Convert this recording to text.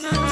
Bye.